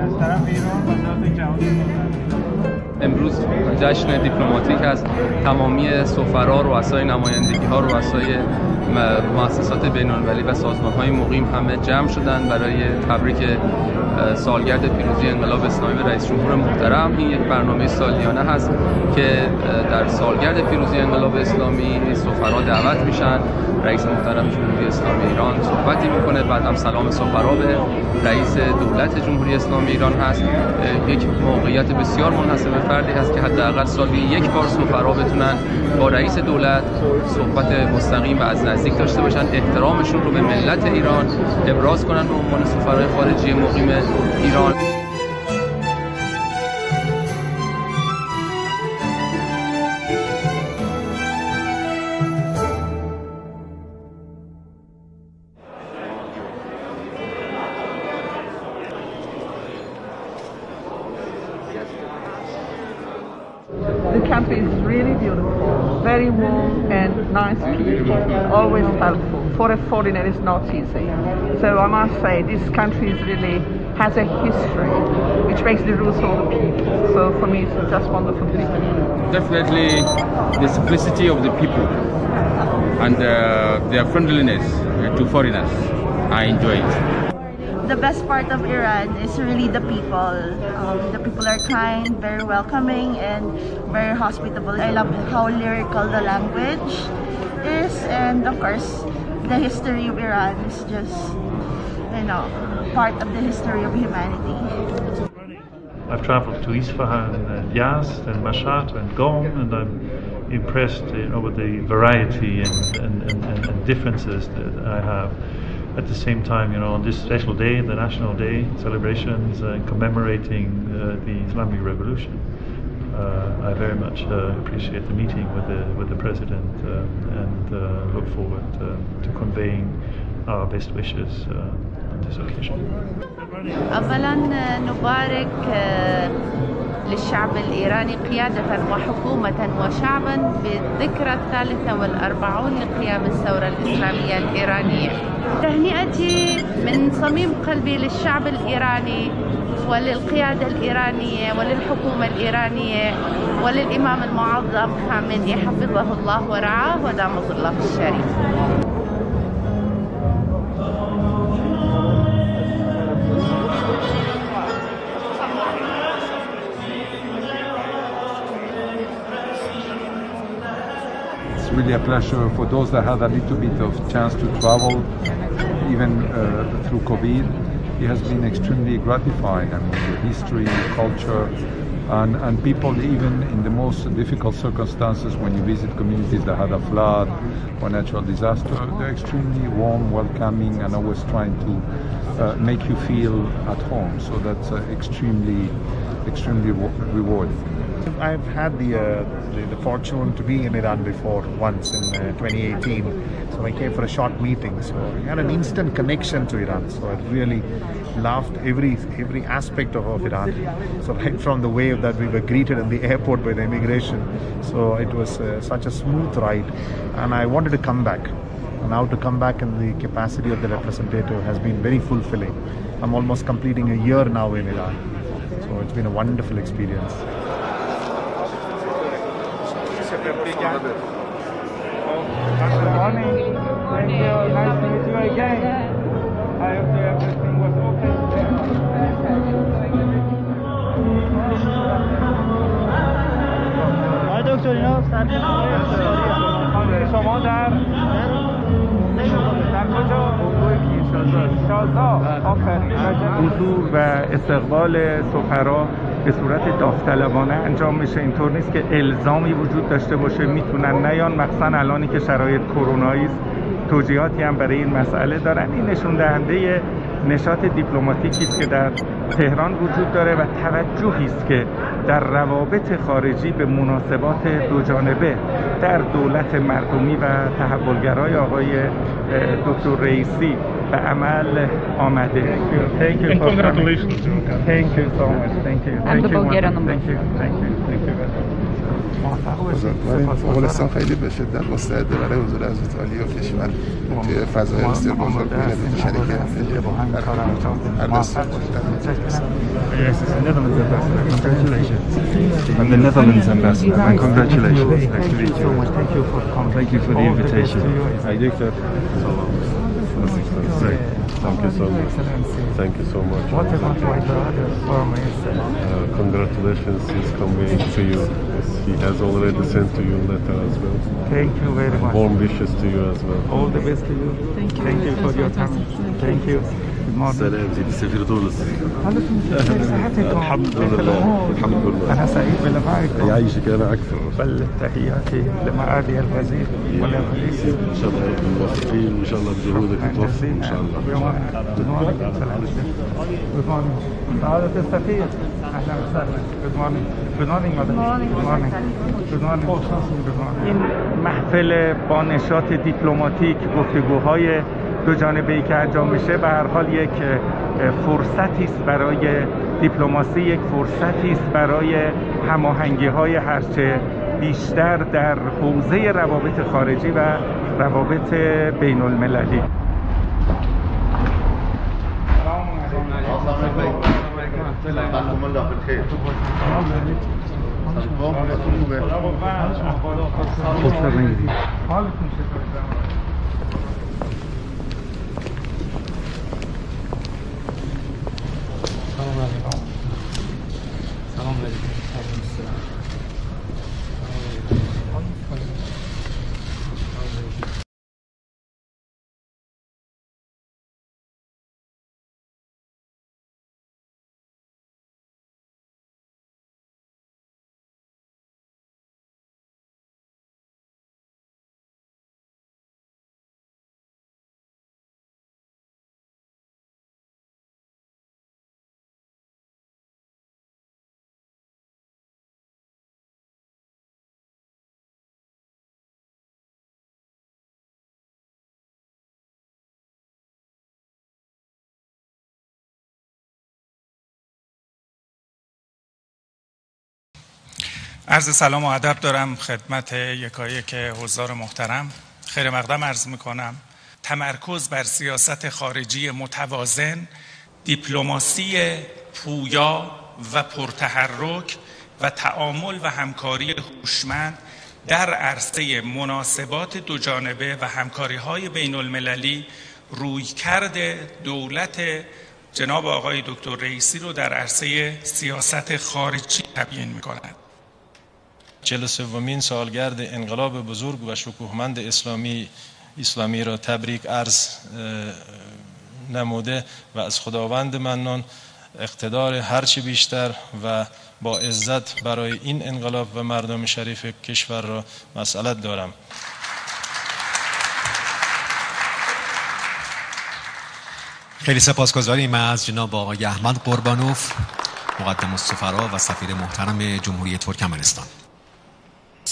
از طرف ایران وزارت جهانی امروز جشن دیپلماتیک از تمامی سفرا رؤسای نمایندگی ها رؤسای مؤسسات بین المللی و سازمان های مقیم همه جمع شدن برای تبریک سالگرد پیروزی انقلاب اسلامی به رئیس جمهور محترم. این یک برنامه سالیانه هست که در سالگرد پیروزی انقلاب اسلامی سفرا دعوت میشن. رئیس محترم جمهوری اسلامی ایران صحبتی می‌کنه. بعد هم سلام سفرا به رئیس دولت جمهوری اسلامی ایران هست. یک موقعیت بسیار منحصر به فردی هست که حداقل سالی یک بار سفرا بتونن با رئیس دولت صحبت مستقیم و از نزدیک داشته باشن. احترامشون رو به ملت ایران ابراز کنن به عنوان سفرهای خارجی مقیم ایران. Helpful. For a foreigner, it's not easy. So I must say, this country is really has a history which makes the rules for the people. So for me, it's just wonderful people. Definitely, the simplicity of the people and uh, their friendliness to foreigners. I enjoy it the best part of Iran is really the people. Um, the people are kind, very welcoming, and very hospitable. I love how lyrical the language is, and of course, the history of Iran is just, you know, part of the history of humanity. I've traveled to Isfahan and Yazd and Mashhad and Qom, and I'm impressed you know, with the variety and, and, and, and differences that I have at the same time, you know, on this special day, the National Day celebrations uh, commemorating uh, the Islamic Revolution, uh, I very much appreciate the meeting with the with the president and look forward to conveying our best wishes on this occasion. أولا نبارك للشعب الإيراني قيادة وحكومة وشعبا بالذكرى الثالثة والأربعون لقيام الثورة الإسلامية الإيرانية تهنئتي من صميم قلبي للشعب الإيراني وللقيادة الإيرانية وللحكومة الإيرانية وللإمام المعظم خامنئي حفظه الله ورعاه ودام ظله الشريف It's really a pleasure for those that had a little bit of chance to travel, even uh, through COVID. It has been extremely gratifying. I mean, the history, culture, and, and people, even in the most difficult circumstances, when you visit communities that had a flood or natural disaster, they're extremely warm, welcoming, and always trying to uh, make you feel at home. So that's uh, extremely, extremely rewarding. I've had the, uh, the, the fortune to be in Iran before once in uh, 2018. So I came for a short meeting. So I had an instant connection to Iran. So I really loved every every aspect of, of Iran. So right from the way that we were greeted in the airport by the immigration. So it was uh, such a smooth ride, and I wanted to come back. now to come back in the capacity of the representative has been very fulfilling. I'm almost completing a year now in Iran. So it's been a wonderful experience. شما در حضور و استقبال سفرا. به صورت داوطلبانه انجام میشه. اینطور نیست که الزامی وجود داشته باشه. می‌تونن نیان مخصوصا الانی که شرایط کرونایی است توجیهاتی هم برای این مسئله دارن. این نشون دهنده نشاط دیپلماتیکی است که در تهران وجود داره و توجهی است که در روابط خارجی به مناسبات دو جانبه در دولت مردمی و تحولگرای آقای دکتر رئیسی به عمل آمده. Thank you. And congratulations. Thank you so much. Thank you. And the Bulgarian Thank you. Thank you. Thank you. افغانستان خیلی به شدت مستعده برای حضور از ایتالیا و کشور توی فضای بسیار بزرگ شریک هر دست Yes, it's the Netherlands ambassador. Congratulations. I'm the Netherlands ambassador. And congratulations. Nice to meet you. so much. Thank you for coming. Thank you for the invitation. I do that. Thank you so much. Thank you so much. What about my brother for me? Uh, congratulations is conveying to you. He has already sent to you a letter as well. Thank you very much. Warm wishes to you as well. All the best to you. Thank you. Thank you for your time. Thank you. Good morning. سلام سيدي السفير تونس الحمد لله الحمد لله أنا سعيد بلقائكم يعيشك أنا أكثر بل تحياتي لمعالي الوزير والرئيس إن شاء الله موفقين وإن شاء الله بجهودك توفق إن شاء الله Good morning. Good morning. سعادة السفير أهلا وسهلا. Good morning. Good morning, madam. Good morning. Good morning. Good morning. این محفل با نشاط دیپلماتیک گفتگوهای دو جانبه ای که انجام میشه. به هر حال یک فرصتی است برای دیپلماسی یک فرصتی است برای هماهنگی های هرچه بیشتر در حوزه روابط خارجی و روابط بین المللی عرض سلام و ادب دارم خدمت یکایک حضار محترم خیر مقدم عرض می‌کنم تمرکز بر سیاست خارجی متوازن دیپلماسی پویا و پرتحرک و تعامل و همکاری هوشمند در عرصه مناسبات دو جانبه و همکاری های بین المللی روی کرده دولت جناب آقای دکتر رئیسی رو در عرصه سیاست خارجی تبیین می کند. 43 سالگرد انقلاب بزرگ و شکوهمند اسلامی اسلامی را تبریک عرض نموده و از خداوند منان اقتدار هرچی بیشتر و با عزت برای این انقلاب و مردم شریف کشور را مسئلت دارم. خیلی سپاسگزاریم از جناب آقای احمد قربانوف مقدم السفرا و سفیر محترم جمهوری ترکمنستان.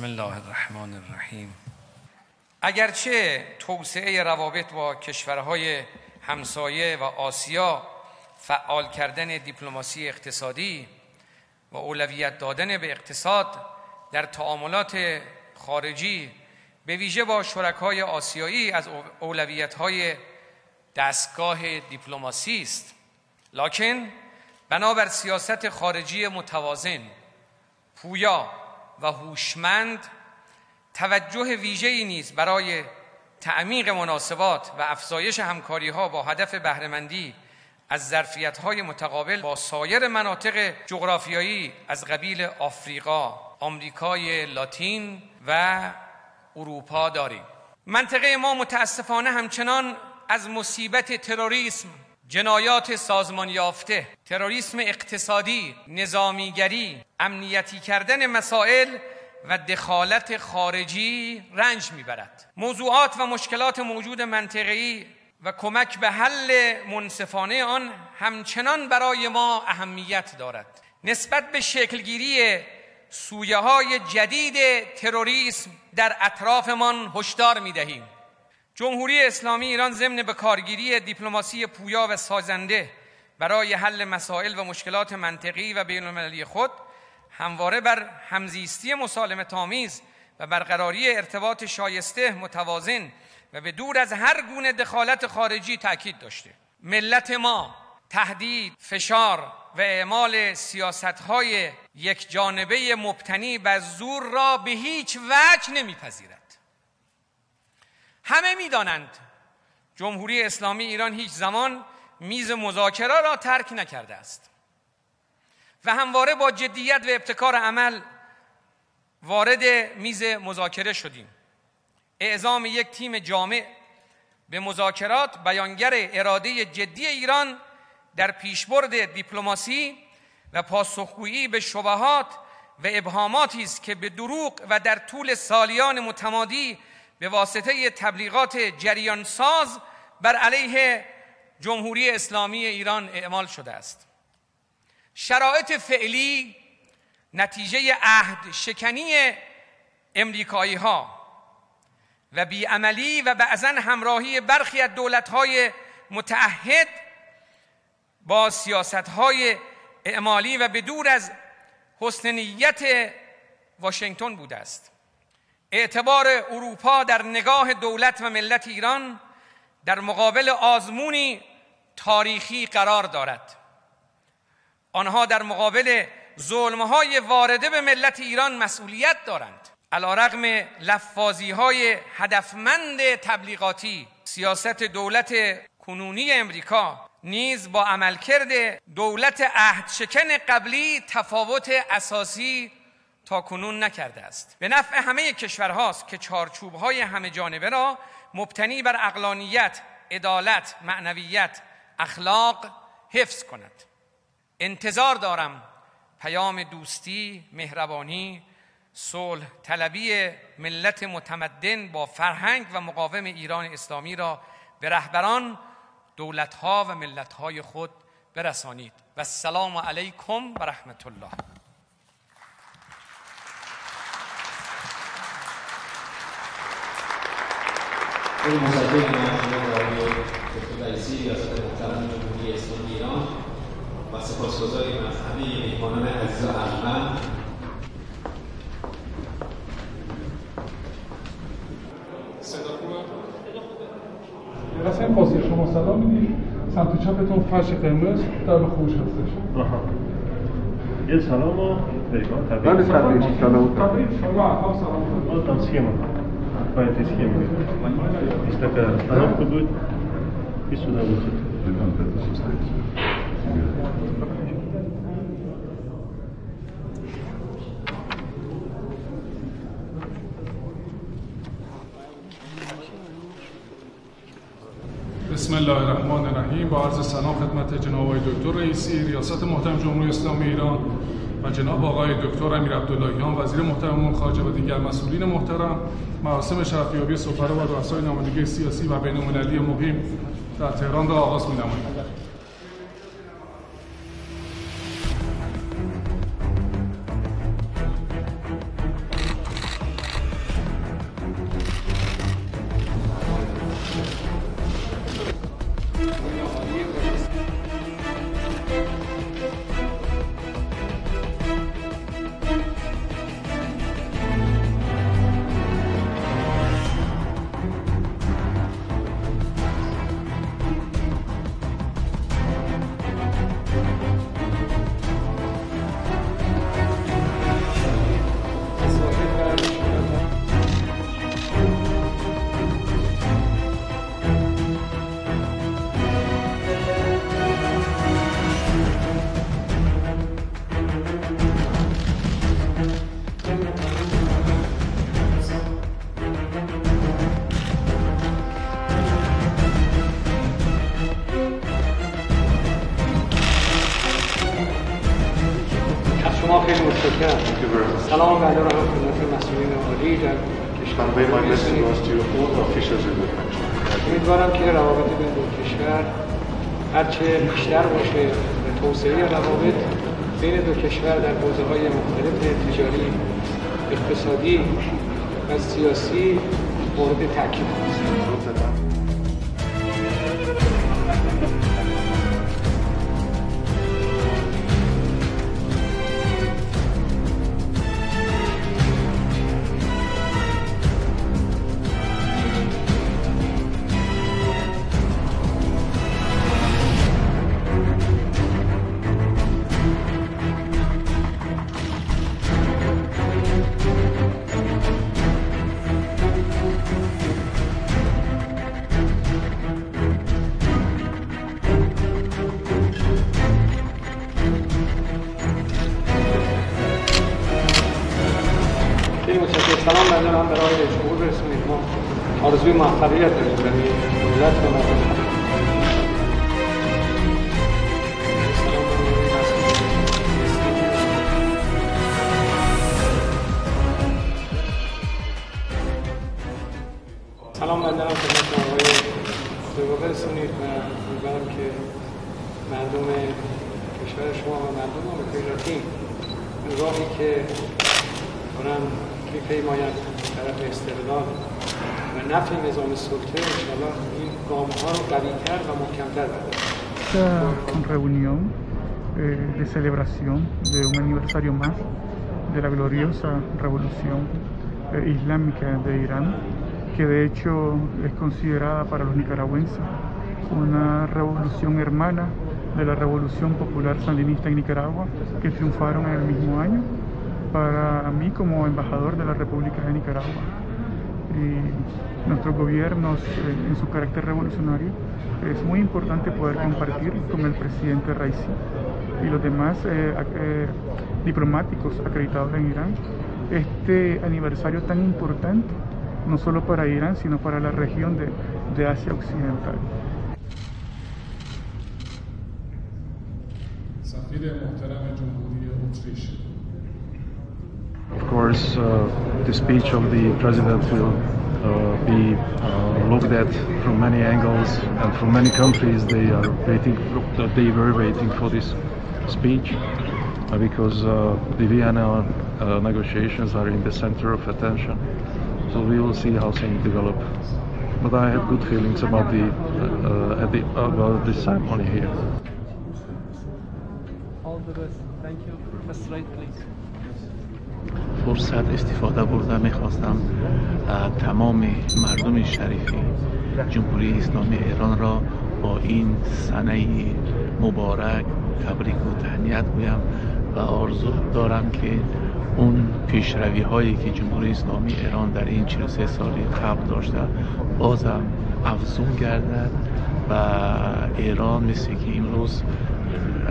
بسم الله الرحمن الرحیم. اگرچه توسعه روابط با کشورهای همسایه و آسیا فعال کردن دیپلماسی اقتصادی و اولویت دادن به اقتصاد در تعاملات خارجی به ویژه با شرکای آسیایی از اولویت های دستگاه دیپلماسی است. لکن بنابر سیاست خارجی متوازن پویا و هوشمند توجه ویژه‌ای نیز برای تعمیق مناسبات و افزایش همکاری ها با هدف بهرهمندی از ظرفیت های متقابل با سایر مناطق جغرافیایی از قبیل آفریقا، آمریکای لاتین و اروپا داریم. منطقه ما متاسفانه همچنان از مصیبت تروریسم جنایات سازمان یافته تروریسم اقتصادی نظامیگری امنیتی کردن مسائل و دخالت خارجی رنج می‌برد. موضوعات و مشکلات موجود منطقه‌ای و کمک به حل منصفانه آن همچنان برای ما اهمیت دارد. نسبت به شکلگیری سویه های جدید تروریسم در اطرافمان هشدار می دهیم جمهوری اسلامی ایران ضمن به کارگیری دیپلماسی پویا و سازنده برای حل مسائل و مشکلات منطقی و بین المللی خود همواره بر همزیستی مسالمه تامیز و برقراری ارتباط شایسته متوازن و به دور از هر گونه دخالت خارجی تاکید داشته. ملت ما تهدید فشار و اعمال سیاست های یک جانبه مبتنی بر زور را به هیچ وجه نمیپذیرد. همه می‌دانند. جمهوری اسلامی ایران هیچ زمان میز مذاکره را ترک نکرده است. و همواره با جدیت و ابتکار عمل وارد میز مذاکره شدیم. اعزام یک تیم جامع به مذاکرات بیانگر اراده جدی ایران در پیشبرد دیپلماسی و پاسخگویی به شبهات و ابهاماتی است که به دروغ و در طول سالیان متمادی به واسطه تبلیغات جریان ساز بر علیه جمهوری اسلامی ایران اعمال شده است. شرایط فعلی نتیجه عهد شکنی امریکایی ها و بیعملی و بعضا همراهی برخی از دولت‌های متعهد با سیاست‌های اعمالی و به دور از حسن نیت واشنگتن بوده است. اعتبار اروپا در نگاه دولت و ملت ایران در مقابل آزمونی تاریخی قرار دارد. آنها در مقابل ظلمهای وارده به ملت ایران مسئولیت دارند. علا رقم لفاظی های هدفمند تبلیغاتی سیاست دولت کنونی امریکا نیز با عملکرد دولت عهدشکن قبلی تفاوت اساسی تا کنون نکرده است. به نفع همه کشورهاست که چارچوبهای همه جانبه را مبتنی بر اقلانیت، عدالت، معنویت، اخلاق حفظ کند. انتظار دارم پیام دوستی، مهربانی، صلح طلبی ملت متمدن با فرهنگ و مقاوم ایران اسلامی را به رهبران دولتها و ملتهای خود برسانید. و السلام علیکم و رحمت الله. Hoy nos apenas, ¿no? به تایسی ریاست محترم جمهوری اسلامی ایران و سپاسگزاریم از همه میهمانان عزیز و ارجمند حسین قاسی شما سلام می‌دید سمت چپتون فرش قرمز در به خوش هستش یه سلام و پیگاه تبریک سلام. تبریک سلام تبریک سلام. هم سلام باز سلام. по этой схеме есть такая остановка будет и сюда вот بسم الله الرحمن الرحیم با عرض سلام خدمت جناب آقای دکتر رئیسی ریاست محترم جمهوری اسلامی ایران و جناب آقای دکتر امیر عبداللهیان وزیر محترم امور خارجه و دیگر مسئولین محترم مراسم شرفیابی سفرا و رؤسای نمایندگی سیاسی و بین‌المللی مقیم در تهران را آغاز می‌نماییم. کرد سلام بعد را هم خدمت مسئولین عالی در امیدوارم که روابط بین دو کشور هرچه بیشتر باشه و توسعه روابط بین دو کشور در حوزه های مختلف تجاری اقتصادی و سیاسی مورد تاکید است. سلام بنده هم خدمت آقای سیوا برسونید و امیدوارم که مردم کشور شما و مردم آمریکای لاتین راهی که دارن میپیماید طرف استقلال و نفع نظام سلطه انشاءالله این گام ها رو قویتر و محکمتر reunión eh, de celebración de un aniversario más de la gloriosa revolución eh, islámica de Irán, que de hecho es considerada para los nicaragüenses una revolución hermana de la revolución popular sandinista en Nicaragua, que triunfaron en el mismo año para mí como embajador de la República de Nicaragua. Y nuestros gobiernos, eh, en su carácter revolucionario, es muy importante poder compartir con el presidente Raisi y los demás eh, eh, diplomáticos acreditados en Irán este aniversario tan importante, no solo para Irán, sino para la región de, de Asia Occidental. Of course, uh, the speech of the president will uh, be uh, looked at from many angles and from many countries. They are waiting. They were waiting for this speech uh, because uh, the Vienna uh, negotiations are in the center of attention. So we will see how things develop. But I have good feelings about the, at the about the ceremony here. All the best. Thank you. Professor Wright, please. فرصت استفاده بردم می‌خواستم تمام مردم شریفی جمهوری اسلامی ایران را با این سنه مبارک تبریک و تهنیت گویم و آرزو دارم که اون پیشروی هایی که جمهوری اسلامی ایران در این 43 سالی قبل داشته بازم افزون گردد و ایران مثل که امروز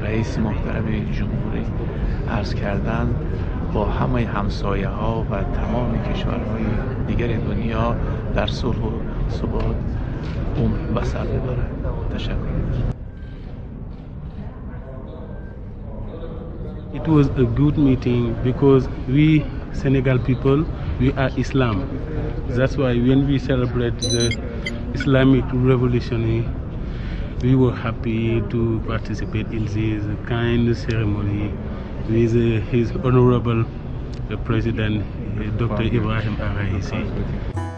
رئیس محترم جمهوری عرض کردن با همه همسایه ها و تمام کشورهای دیگر دنیا در صلح و ثبات اون بسر ببرد تشکر. It was a good meeting because we Senegal people we are Islam. That's why when we celebrate the Islamic revolution we were happy to participate in this kind ceremony with uh, His Honorable uh, President uh, Dr. Ibrahim Araisi.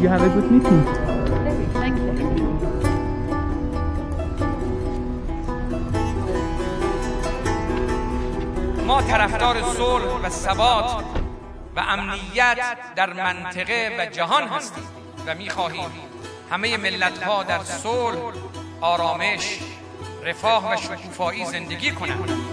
You have a good meeting? ما طرفدار صلح و ثبات و امنیت در منطقه و جهان هستیم و می‌خواهیم همه ملت ها در صلح آرامش رفاه و شکوفایی زندگی کنند